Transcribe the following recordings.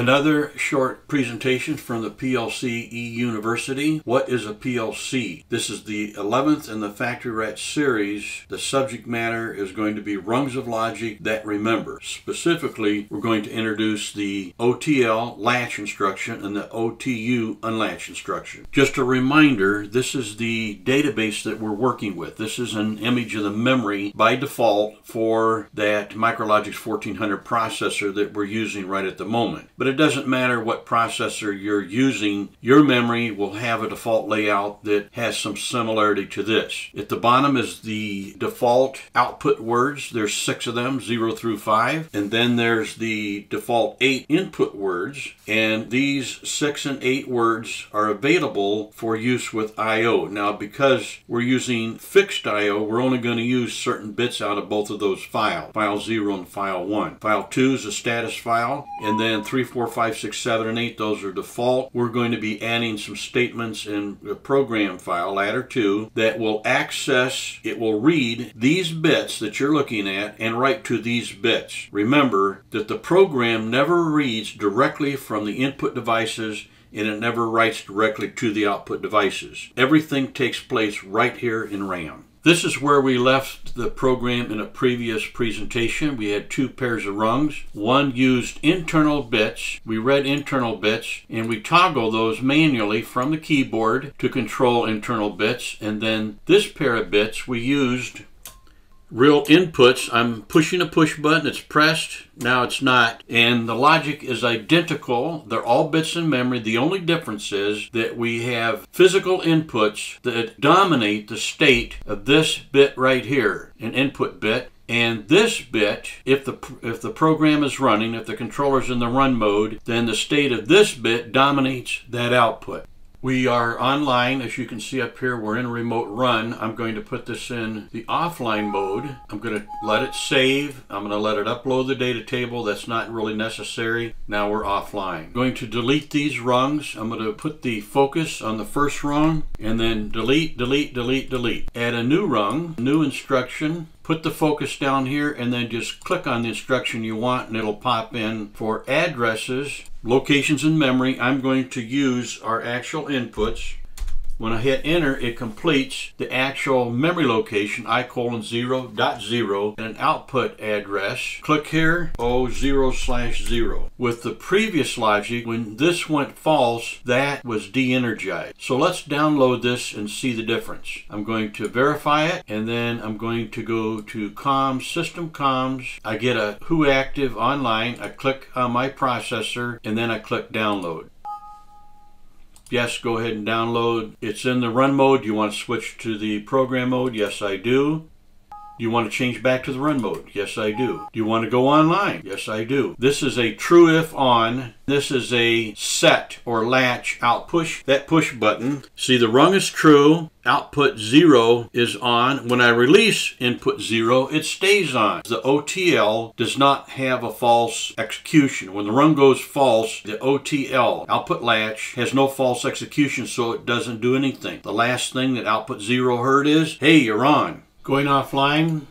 Another short presentation from the PLC E University. What is a PLC? This is the 11th in the Factory Rat series. The subject matter is going to be rungs of logic that remember. Specifically, we're going to introduce the OTL latch instruction and the OTU unlatch instruction. Just a reminder, this is the database that we're working with. This is an image of the memory by default for that Micrologix 1400 processor that we're using right at the moment. But it doesn't matter what processor you're using, your memory will have a default layout that has some similarity to this. At the bottom is the default output words. There's six of them, zero through five. And then there's the default eight input words. And these six and eight words are available for use with I.O. Now, because we're using fixed I.O., we're only going to use certain bits out of both of those files, file zero and file one. File two is a status file, and then three, four, five, six, seven, and eight, those are default. We're going to be adding some statements in the program file, ladder two, that will access, it will read these bits that you're looking at and write to these bits. Remember that the program never reads directly from the input devices and it never writes directly to the output devices. Everything takes place right here in RAM. This is where we left the program in a previous presentation. We had two pairs of rungs. One used internal bits. We read internal bits and we toggle those manually from the keyboard to control internal bits. And then this pair of bits we used real inputs. I'm pushing a push button, it's pressed, now it's not. And the logic is identical. They're all bits in memory. The only difference is that we have physical inputs that dominate the state of this bit right here, an input bit. And this bit, if the if the program is running, if the controller's in the run mode, then the state of this bit dominates that output. We are online, as you can see up here, we're in remote run. I'm going to put this in the offline mode. I'm going to let it save. I'm going to let it upload the data table. That's not really necessary. Now we're offline. I'm going to delete these rungs. I'm going to put the focus on the first rung and then delete, delete, delete, delete. Add a new rung, new instruction, put the focus down here and then just click on the instruction you want and it'll pop in for addresses locations in memory. I'm going to use our actual inputs when I hit enter, it completes the actual memory location, i colon 0 dot 0, and an output address. Click here, O0 slash 0. With the previous logic, when this went false, that was de-energized. So let's download this and see the difference. I'm going to verify it, and then I'm going to go to comms, system comms. I get a Who Active online. I click on my processor, and then I click download. Yes, go ahead and download. It's in the run mode. You want to switch to the program mode? Yes, I do. You want to change back to the run mode? Yes, I do. Do you want to go online? Yes, I do. This is a true if on. This is a set or latch out push. That push button. See, the rung is true. Output zero is on. When I release input zero, it stays on. The OTL does not have a false execution. When the rung goes false, the OTL, output latch, has no false execution, so it doesn't do anything. The last thing that output zero heard is, hey, you're on. Going offline,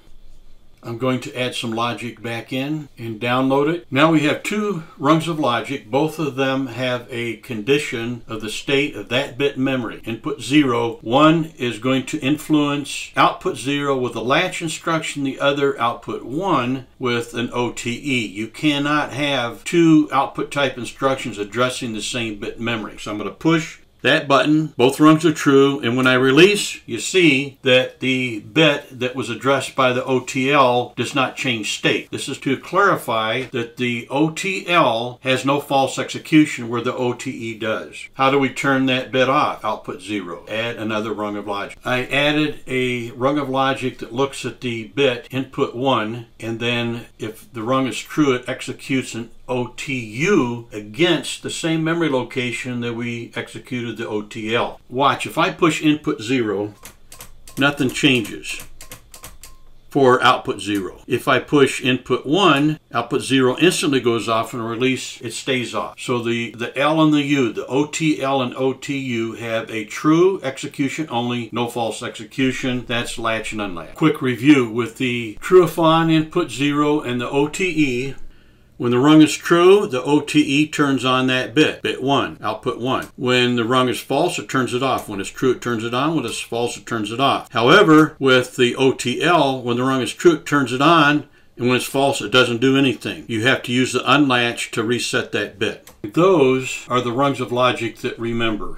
I'm going to add some logic back in and download it. Now we have two rungs of logic. Both of them have a condition of the state of that bit memory. Input 0. One is going to influence output 0 with a latch instruction, the other output 1 with an OTE. You cannot have two output type instructions addressing the same bit memory. So I'm going to push that button, both rungs are true, and when I release, you see that the bit that was addressed by the OTL does not change state. This is to clarify that the OTL has no false execution where the OTE does. How do we turn that bit off? Output zero. Add another rung of logic. I added a rung of logic that looks at the bit input one, and then if the rung is true, it executes an OTU against the same memory location that we executed the OTL. Watch, if I push input 0, nothing changes for output 0. If I push input 1, output 0 instantly goes off and release, it stays off. So the, the L and the U, the OTL and OTU have a true execution only, no false execution. That's latch and unlatch. Quick review with the true input 0 and the OTE, When the rung is true, the OTE turns on that bit, bit 1, output 1. When the rung is false, it turns it off. When it's true, it turns it on. When it's false, it turns it off. However, with the OTL, when the rung is true, it turns it on. And when it's false, it doesn't do anything. You have to use the unlatch to reset that bit. Those are the rungs of logic that remember.